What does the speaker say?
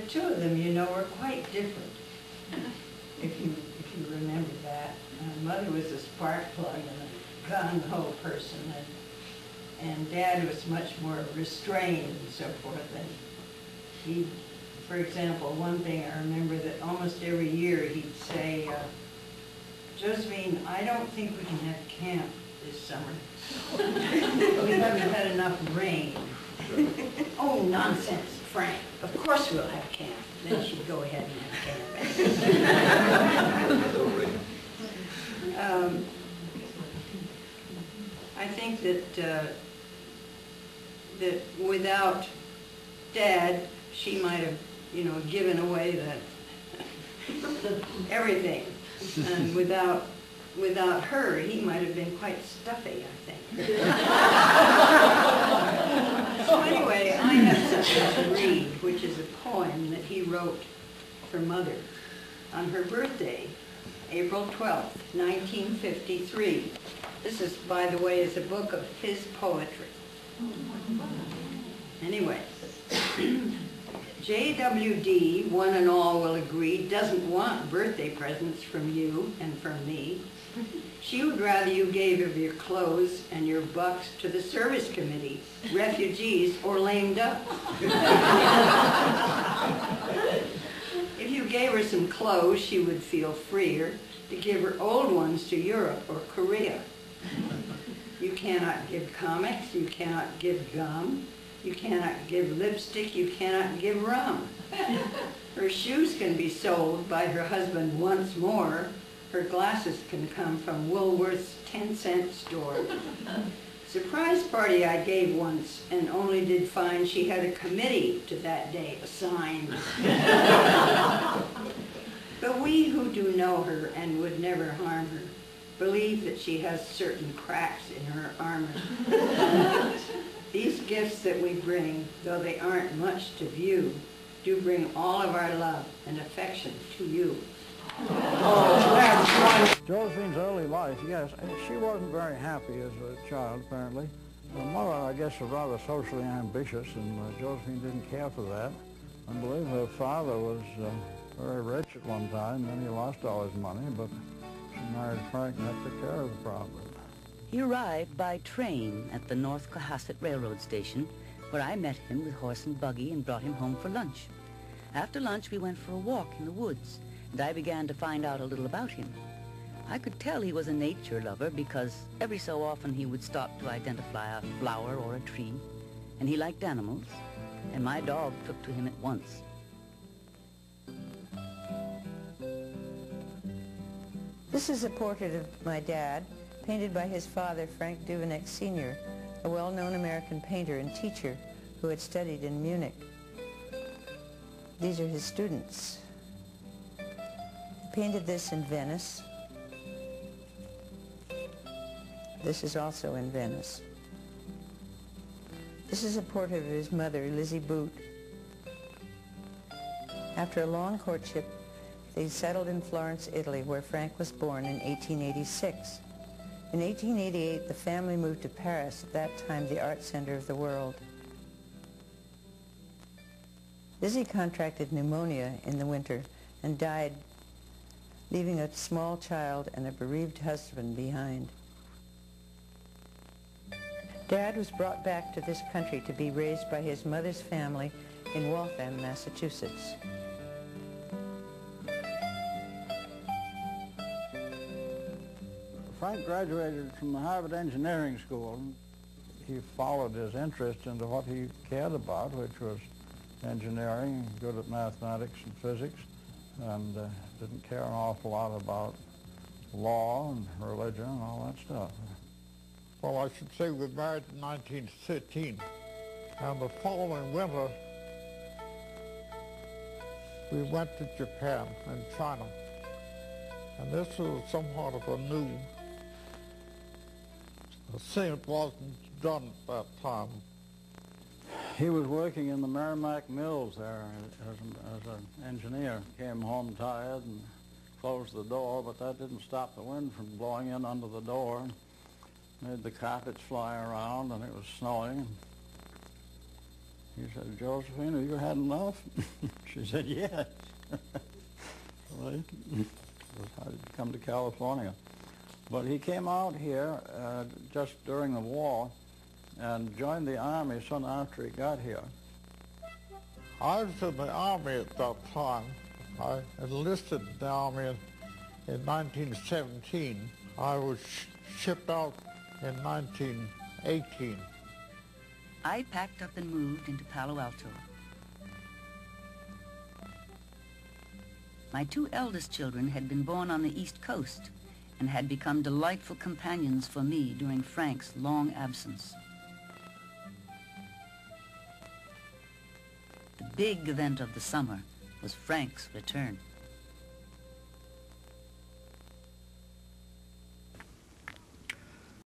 two of them, you know, are quite different. If you, if you remember that. my Mother was a spark plug and a gung-ho person, and, and Dad was much more restrained and so forth. And he, for example, one thing I remember that almost every year he'd say, uh, Josephine, I don't think we can have camp this summer. We haven't had enough rain. Oh, nonsense, Frank. Of course we'll have camp. Then she'd go ahead and have camp. Um, I think that, uh, that without Dad, she might have, you know, given away the, everything. And without, without her, he might have been quite stuffy, I think. So anyway, I have something to read, which is a poem that he wrote for Mother on her birthday, April 12th, 1953. This is, by the way, is a book of his poetry. Anyway, JWD, one and all will agree, doesn't want birthday presents from you and from me. She would rather you gave of your clothes and your bucks to the service committee, refugees, or lame duck. If you gave her some clothes, she would feel freer to give her old ones to Europe or Korea. You cannot give comics, you cannot give gum, you cannot give lipstick, you cannot give rum. Her shoes can be sold by her husband once more. Her glasses can come from Woolworth's 10-cent store. Surprise party I gave once and only did find she had a committee to that day assigned. But we who do know her and would never harm her believe that she has certain cracks in her armor. These gifts that we bring, though they aren't much to view, do bring all of our love and affection to you. Josephine's early life, yes, she wasn't very happy as a child, apparently. Her mother, I guess, was rather socially ambitious, and uh, Josephine didn't care for that. I believe her father was uh, very rich at one time, then he lost all his money, but she married Frank, and that took care of the problem. He arrived by train at the North Cohasset Railroad Station, where I met him with horse and buggy and brought him home for lunch. After lunch, we went for a walk in the woods, and I began to find out a little about him. I could tell he was a nature lover because every so often he would stop to identify a flower or a tree, and he liked animals, and my dog took to him at once. This is a portrait of my dad, painted by his father, Frank Duveneck Sr., a well-known American painter and teacher who had studied in Munich. These are his students. Painted this in Venice. This is also in Venice. This is a portrait of his mother, Lizzie Boott. After a long courtship, they settled in Florence, Italy, where Frank was born in 1886. In 1888, the family moved to Paris, at that time the art center of the world. Lizzie contracted pneumonia in the winter and died, leaving a small child and a bereaved husband behind. Dad was brought back to this country to be raised by his mother's family in Waltham, Massachusetts. Frank graduated from the Harvard Engineering School. He followed his interest into what he cared about, which was engineering, good at mathematics and physics, and uh, didn't care an awful lot about law and religion and all that stuff. Well, I should say we married in 1913, and the following winter we went to Japan and China. And this was somewhat of a new thing that wasn't done at that time. He was working in the Merrimack Mills there as an, as an engineer. Came home tired and closed the door, but that didn't stop the wind from blowing in under the door. Made the carpets fly around, and it was snowing. He said, Josephine, have you had enough? she said, yes. well, he decided to come to California. But he came out here uh, just during the war and joined the army soon after he got here. I was in the army at that time. I enlisted in the army in, in 1917. I was sh- shipped out in 1918. I packed up and moved into Palo Alto. My two eldest children had been born on the East Coast and had become delightful companions for me during Frank's long absence. The big event of the summer was Frank's return.